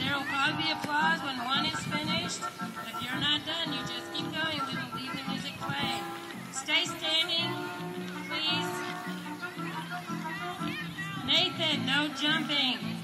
Okay, now there will probably be applause when one is finished. But if you're not done, you just keep going. We will leave the music playing. Stay standing, please. Nathan, no jumping.